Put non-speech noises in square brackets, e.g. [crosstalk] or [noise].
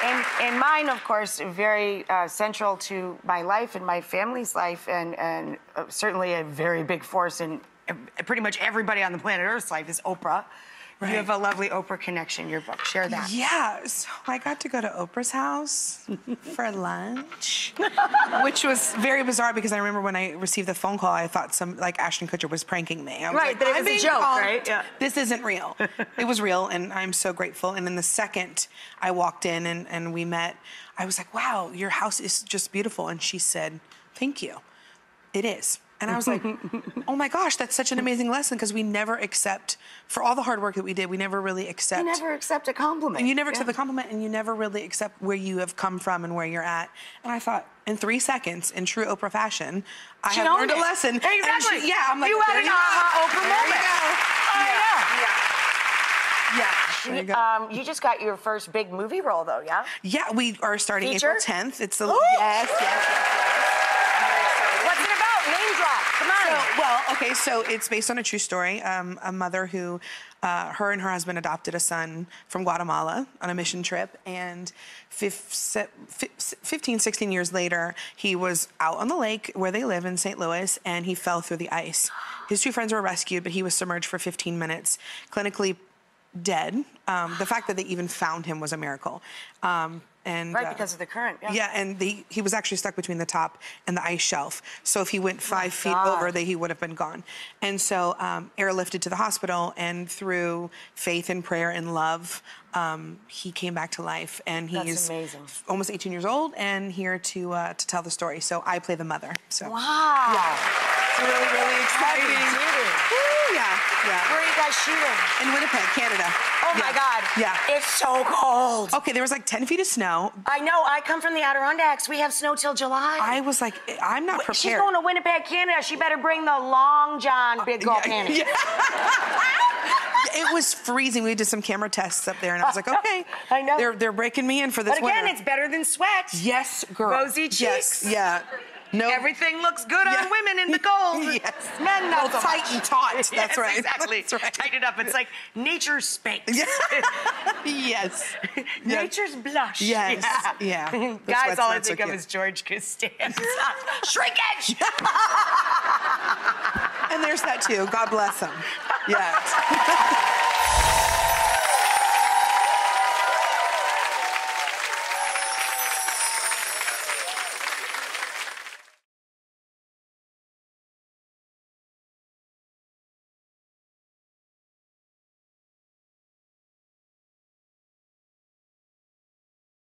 And, and mine, of course, very uh, central to my life and my family's life, and, and uh, certainly a very big force in uh, pretty much everybody on the planet Earth's life is Oprah. Right. You have a lovely Oprah connection in your book. Share that. Yeah, so I got to go to Oprah's house for lunch, [laughs] which was very bizarre because I remember when I received the phone call, I thought some like Ashton Kutcher was pranking me. I was Right, like, that it was a joke, called. right? Yeah. This isn't real. it was real, and I'm so grateful. And then the second I walked in and, and we met, I was like, "Wow, your house is just beautiful." And she said, "Thank you. It is." And I was like, [laughs] oh my gosh, that's such an amazing lesson because we never accept, for all the hard work that we did, we never really accept. You never accept a compliment. And you never accept Yeah. the compliment and you never really accept where you have come from and where you're at. And I thought, in three seconds, in true Oprah fashion, I She have learned a it. lesson. And she- Exactly. yeah, I'm like, You had an aha. Oprah There moment. you go. Yeah. There you go. Um, you just got your first big movie role, though, yeah? yeah, we are starting Feature? April 10th. It's the Ooh. yes, yes, yes. It Come on. So, well, okay, so it's based on a true story. Um, a mother who, uh, her and her husband adopted a son from Guatemala on a mission trip, and fif- fif- 15, 16 years later, he was out on the lake where they live in St. Louis, and he fell through the ice. His two friends were rescued, but he was submerged for 15 minutes, clinically dead. Um, the fact that they even found him was a miracle. Um, and right, uh, because of the current. Yeah. yeah, and the, he was actually stuck between the top and the ice shelf. So if he went five feet God. over, they, he would have been gone. And so um, airlifted to the hospital, and through faith and prayer and love, um, he came back to life. And That's he's amazing. almost 18 years old and here to uh, to tell the story. So I play the mother. So Wow. it's really, really exciting. Yeah, yeah. Where are you guys shooting? In Winnipeg, Canada. Oh my God. Yeah. It's so cold. Okay, there was like 10 feet of snow. I know. I come from the Adirondacks. We have snow till July. I was like, I'm not prepared. She's going to Winnipeg, Canada. She better bring the long john big girl uh, panties. [laughs] it was freezing. We did some camera tests up there, and I was like, okay, [laughs] I know. They're they're breaking me in for this But again, winter. it's better than sweat. yes, girl. Rosy cheeks. Yes, cheeks. yeah. No. Everything looks good Yeah. on women in the gold. [laughs] Yes. Men not Well, so tight much. and taut. [laughs] That's Yes, right. Exactly. That's right. Tighten it up. It's like nature's space. Yeah. [laughs] yes. Yeah. Nature's blush. Yes. Yeah. The Guys, all I so think of is George Costanza. Shrinkage! And there's that too. God bless him. Yeah.